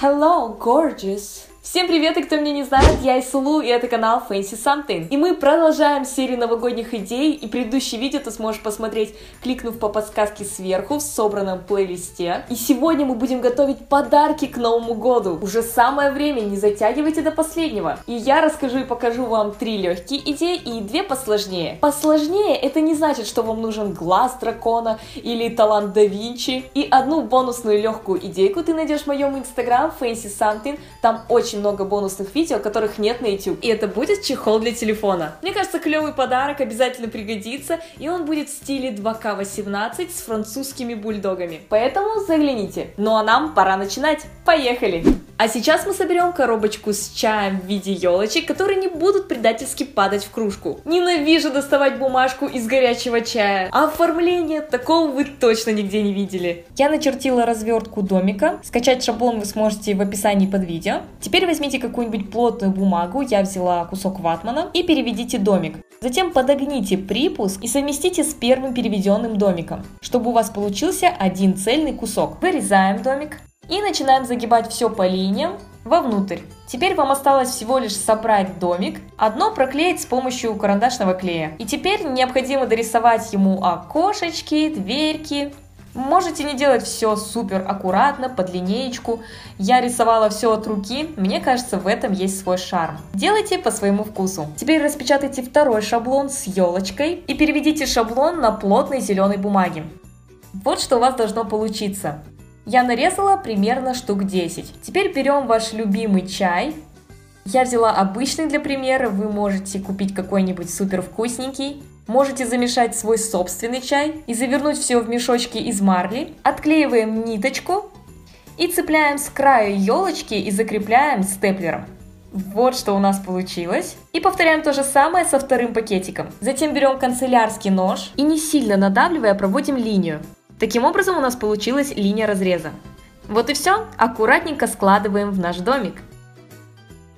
Hello, gorgeous! Всем привет, и кто меня не знает, я Исулу, и это канал Fancy Something. И мы продолжаем серию новогодних идей, и предыдущее видео ты сможешь посмотреть, кликнув по подсказке сверху в собранном плейлисте. И сегодня мы будем готовить подарки к Новому году. Уже самое время, не затягивайте до последнего. И я расскажу и покажу вам три легкие идеи и две посложнее. Посложнее это не значит, что вам нужен глаз дракона или талант да Винчи. И одну бонусную легкую идейку ты найдешь в моем инстаграм Fancy Something, там очень очень много бонусных видео, которых нет на YouTube. И это будет чехол для телефона. Мне кажется, клевый подарок обязательно пригодится, и он будет в стиле 2К18 с французскими бульдогами. Поэтому загляните. Ну а нам пора начинать. Поехали! А сейчас мы соберем коробочку с чаем в виде елочек, которые не будут предательски падать в кружку. Ненавижу доставать бумажку из горячего чая. А оформление такого вы точно нигде не видели. Я начертила развертку домика. Скачать шаблон вы сможете в описании под видео. Теперь возьмите какую-нибудь плотную бумагу, я взяла кусок ватмана, и переведите домик. Затем подогните припуск и совместите с первым переведенным домиком, чтобы у вас получился один цельный кусок. Вырезаем домик. И начинаем загибать все по линиям вовнутрь. Теперь вам осталось всего лишь собрать домик, одно проклеить с помощью карандашного клея. И теперь необходимо дорисовать ему окошечки, дверки. Можете не делать все супер аккуратно, под линеечку. Я рисовала все от руки, мне кажется, в этом есть свой шарм. Делайте по своему вкусу. Теперь распечатайте второй шаблон с елочкой и переведите шаблон на плотной зеленой бумаге. Вот что у вас должно получиться. Я нарезала примерно штук 10. Теперь берем ваш любимый чай. Я взяла обычный для примера, вы можете купить какой-нибудь супер вкусненький. Можете замешать свой собственный чай и завернуть все в мешочки из марли. Отклеиваем ниточку и цепляем с края елочки и закрепляем степлером. Вот что у нас получилось. И повторяем то же самое со вторым пакетиком. Затем берем канцелярский нож и не сильно надавливая проводим линию. Таким образом у нас получилась линия разреза. Вот и все, аккуратненько складываем в наш домик.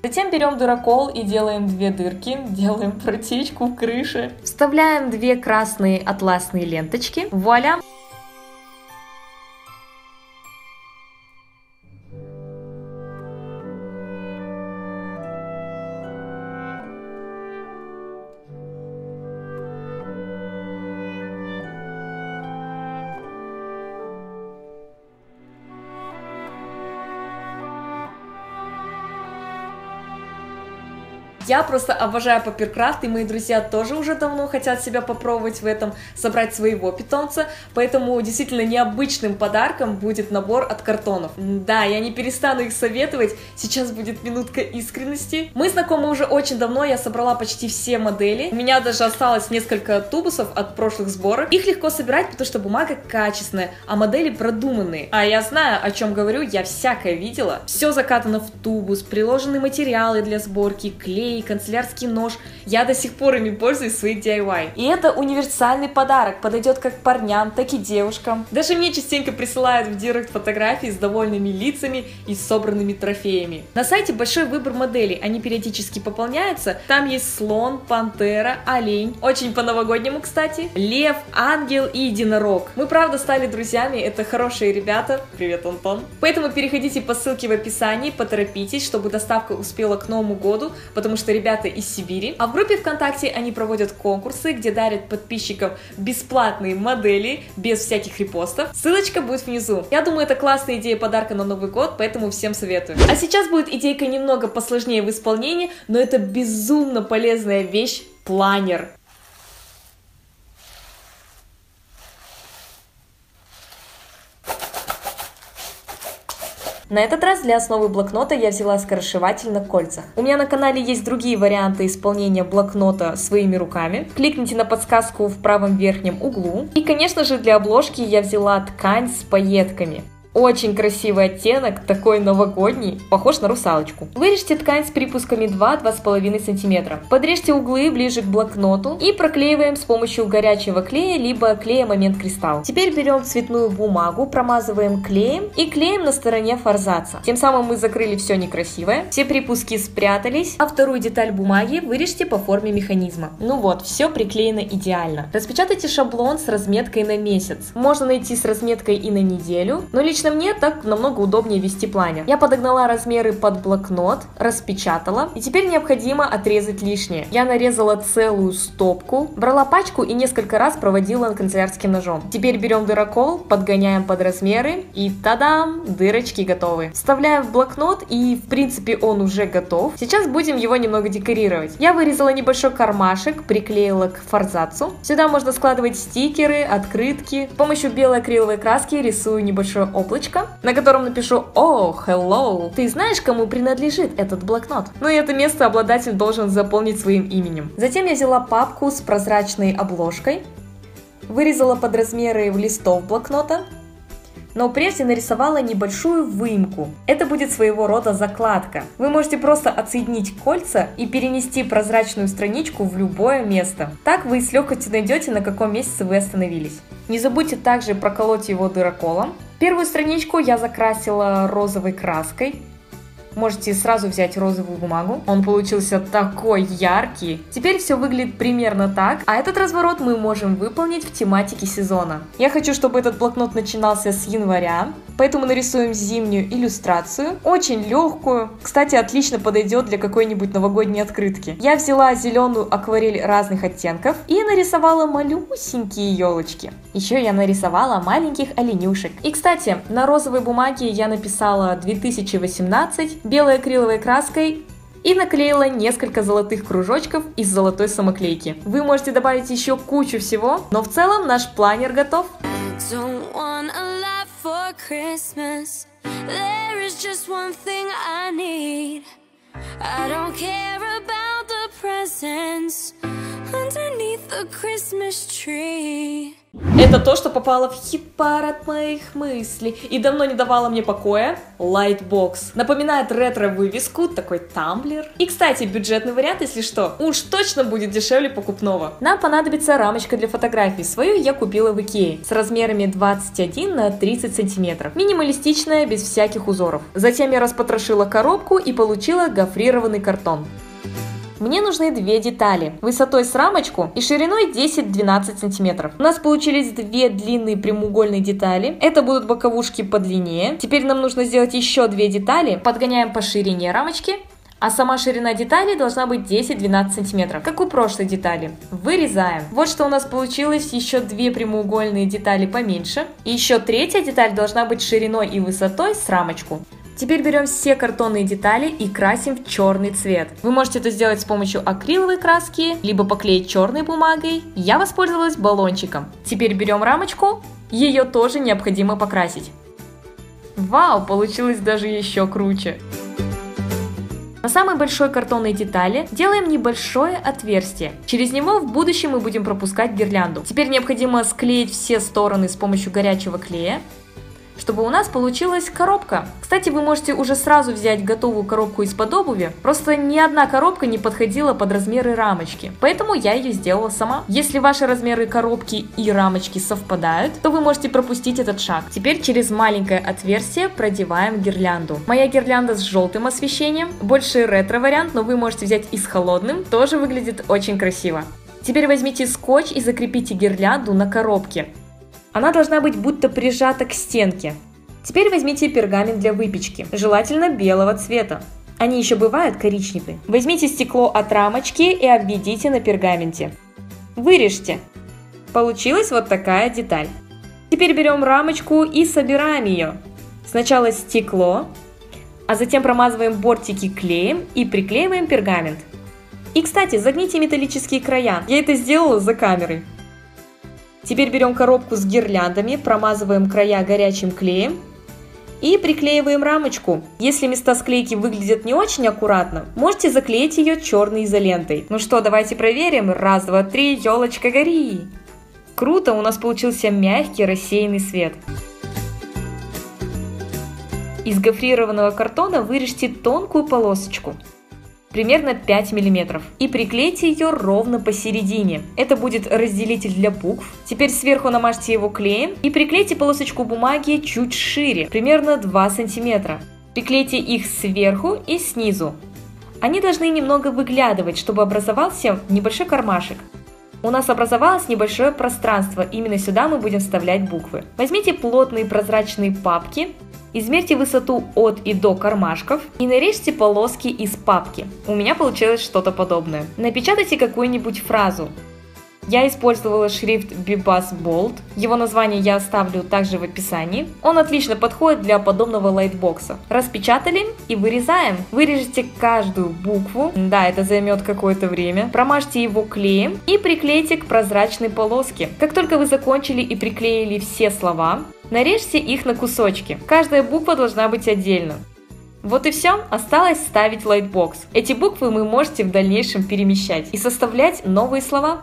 Затем берем дуракол и делаем две дырки, делаем протечку в крыше. Вставляем две красные атласные ленточки. Вуаля! Я просто обожаю паперкрафт, и мои друзья тоже уже давно хотят себя попробовать в этом, собрать своего питомца, поэтому действительно необычным подарком будет набор от картонов. Да, я не перестану их советовать, сейчас будет минутка искренности. Мы знакомы уже очень давно, я собрала почти все модели, у меня даже осталось несколько тубусов от прошлых сборов. Их легко собирать, потому что бумага качественная, а модели продуманные. А я знаю, о чем говорю, я всякое видела. Все закатано в тубус, приложены материалы для сборки, клей, клей, канцелярский нож. Я до сих пор ими пользуюсь в своих DIY. И это универсальный подарок, подойдет как парням, так и девушкам. Даже мне частенько присылают в директ фотографии с довольными лицами и собранными трофеями. На сайте большой выбор моделей, они периодически пополняются. Там есть слон, пантера, олень, очень по-новогоднему, кстати, лев, ангел и единорог. Мы правда стали друзьями, это хорошие ребята. Привет, Антон. Поэтому переходите по ссылке в описании, поторопитесь, чтобы доставка успела к Новому году, потому что что ребята из Сибири. А в группе ВКонтакте они проводят конкурсы, где дарят подписчикам бесплатные модели, без всяких репостов. Ссылочка будет внизу. Я думаю, это классная идея подарка на Новый год, поэтому всем советую. А сейчас будет идейка немного посложнее в исполнении, но это безумно полезная вещь планер. На этот раз для основы блокнота я взяла скоросшиватель на кольцах. У меня на канале есть другие варианты исполнения блокнота своими руками. Кликните на подсказку в правом верхнем углу. И, конечно же, для обложки я взяла ткань с пайетками. Очень красивый оттенок, такой новогодний, похож на русалочку. Вырежьте ткань с припусками 2-2,5 см. Подрежьте углы ближе к блокноту и проклеиваем с помощью горячего клея, либо клея момент кристалл. Теперь берем цветную бумагу, промазываем клеем и клеим на стороне форзаца. Тем самым мы закрыли все некрасивое, все припуски спрятались, а вторую деталь бумаги вырежьте по форме механизма. Ну вот, все приклеено идеально. Распечатайте шаблон с разметкой на месяц. Можно найти с разметкой и на неделю, но лично Лично мне так намного удобнее вести планер. Я подогнала размеры под блокнот, распечатала, и теперь необходимо отрезать лишнее. Я нарезала целую стопку, брала пачку и несколько раз проводила канцелярским ножом. Теперь берем дырокол, подгоняем под размеры и тадам, дырочки готовы. Вставляем в блокнот и в принципе он уже готов. Сейчас будем его немного декорировать. Я вырезала небольшой кармашек, приклеила к форзацу. Сюда можно складывать стикеры, открытки. С помощью белой акриловой краски рисую небольшое облачко, на котором напишу «О, oh, hello!» Ты знаешь, кому принадлежит этот блокнот? Ну и это место обладатель должен заполнить своим именем. Затем я взяла папку с прозрачной обложкой, вырезала под размеры листов блокнота, но прежде нарисовала небольшую выемку. Это будет своего рода закладка. Вы можете просто отсоединить кольца и перенести прозрачную страничку в любое место. Так вы с легкостью найдете, на каком месте вы остановились. Не забудьте также проколоть его дыроколом. Первую страничку я закрасила розовой краской, Можете сразу взять розовую бумагу. Он получился такой яркий. Теперь все выглядит примерно так. А этот разворот мы можем выполнить в тематике сезона. Я хочу, чтобы этот блокнот начинался с января. Поэтому нарисуем зимнюю иллюстрацию. Очень легкую. Кстати, отлично подойдет для какой-нибудь новогодней открытки. Я взяла зеленую акварель разных оттенков и нарисовала малюсенькие елочки. Еще я нарисовала маленьких оленюшек. И, кстати, на розовой бумаге я написала 2018 белой акриловой краской и наклеила несколько золотых кружочков из золотой самоклейки. Вы можете добавить еще кучу всего, но в целом наш планер готов. I don't for Christmas. There is just one thing I need. I don't care about the presents underneath the Christmas tree. Это то, что попало в хит-парад моих мыслей и давно не давало мне покоя. Lightbox. Напоминает ретро-вывеску, такой тамблер. И, кстати, бюджетный вариант, если что, уж точно будет дешевле покупного. Нам понадобится рамочка для фотографий. Свою я купила в Икее с размерами 21 на 30 сантиметров. Минималистичная, без всяких узоров. Затем я распотрошила коробку и получила гофрированный картон. Мне нужны две детали, высотой с рамочку и шириной 10-12 сантиметров. У нас получились две длинные прямоугольные детали. Это будут боковушки подлиннее. Теперь нам нужно сделать еще две детали. Подгоняем по ширине рамочки а сама ширина детали должна быть 10-12 сантиметров, как у прошлой детали. Вырезаем. Вот что у нас получилось, еще две прямоугольные детали поменьше. И еще третья деталь должна быть шириной и высотой с рамочку. Теперь берем все картонные детали и красим в черный цвет. Вы можете это сделать с помощью акриловой краски, либо поклеить черной бумагой. Я воспользовалась баллончиком. Теперь берем рамочку, ее тоже необходимо покрасить. Вау, получилось даже еще круче. На самой большой картонной детали делаем небольшое отверстие. Через него в будущем мы будем пропускать гирлянду. Теперь необходимо склеить все стороны с помощью горячего клея чтобы у нас получилась коробка. Кстати, вы можете уже сразу взять готовую коробку из-под обуви, просто ни одна коробка не подходила под размеры рамочки, поэтому я ее сделала сама. Если ваши размеры коробки и рамочки совпадают, то вы можете пропустить этот шаг. Теперь через маленькое отверстие продеваем гирлянду. Моя гирлянда с желтым освещением, больше ретро-вариант, но вы можете взять и с холодным, тоже выглядит очень красиво. Теперь возьмите скотч и закрепите гирлянду на коробке. Она должна быть будто прижата к стенке. Теперь возьмите пергамент для выпечки, желательно белого цвета. Они еще бывают коричневые. Возьмите стекло от рамочки и обведите на пергаменте. Вырежьте. Получилась вот такая деталь. Теперь берем рамочку и собираем ее. Сначала стекло, а затем промазываем бортики клеем и приклеиваем пергамент. И, кстати, загните металлические края. Я это сделала за камерой. Теперь берем коробку с гирляндами, промазываем края горячим клеем и приклеиваем рамочку. Если места склейки выглядят не очень аккуратно, можете заклеить ее черной изолентой. Ну что, давайте проверим. Раз, два, три, елочка гори! Круто, у нас получился мягкий рассеянный свет. Из гофрированного картона вырежьте тонкую полосочку примерно 5 мм. И приклейте ее ровно посередине. Это будет разделитель для букв. Теперь сверху намажьте его клеем и приклейте полосочку бумаги чуть шире, примерно 2 см. Приклейте их сверху и снизу. Они должны немного выглядывать, чтобы образовался небольшой кармашек. у нас образовалось небольшое пространство, именно сюда мы будем вставлять буквы. Возьмите плотные прозрачные папки, измерьте высоту от и до кармашков и нарежьте полоски из папки. У меня получилось что-то подобное. Напечатайте какую-нибудь фразу. Я использовала шрифт Bebas Bold. Его название я оставлю также в описании. Он отлично подходит для подобного лайтбокса. Распечатали и вырезаем. Вырежите каждую букву. Да, это займет какое-то время. Промажьте его клеем и приклейте к прозрачной полоске. Как только вы закончили и приклеили все слова, нарежьте их на кусочки. Каждая буква должна быть отдельно. Вот и все, осталось вставить в лайтбокс. Эти буквы вы можете в дальнейшем перемещать и составлять новые слова.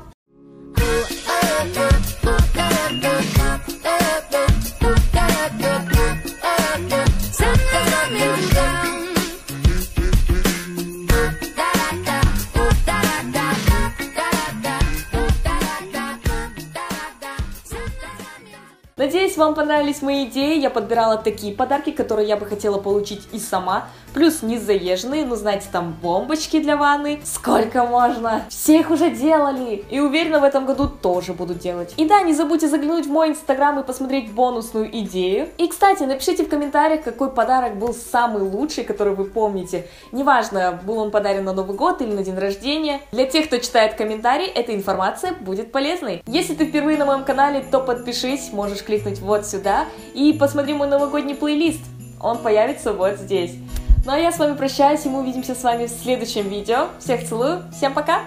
Надеюсь, вам понравились мои идеи. Я подбирала такие подарки, которые я бы хотела получить и сама. Плюс не заезженные, ну знаете, там бомбочки для ванны. Сколько можно? Все их уже делали. И уверена, в этом году тоже буду делать. И да, не забудьте заглянуть в мой инстаграм и посмотреть бонусную идею. И, кстати, напишите в комментариях, какой подарок был самый лучший, который вы помните. Неважно, был он подарен на Новый год или на день рождения. Для тех, кто читает комментарии, эта информация будет полезной. Если ты впервые на моем канале, то подпишись, можешь кликнуть вот сюда и посмотри мой новогодний плейлист. Он появится вот здесь. Ну а я с вами прощаюсь, и мы увидимся с вами в следующем видео. Всех целую, всем пока!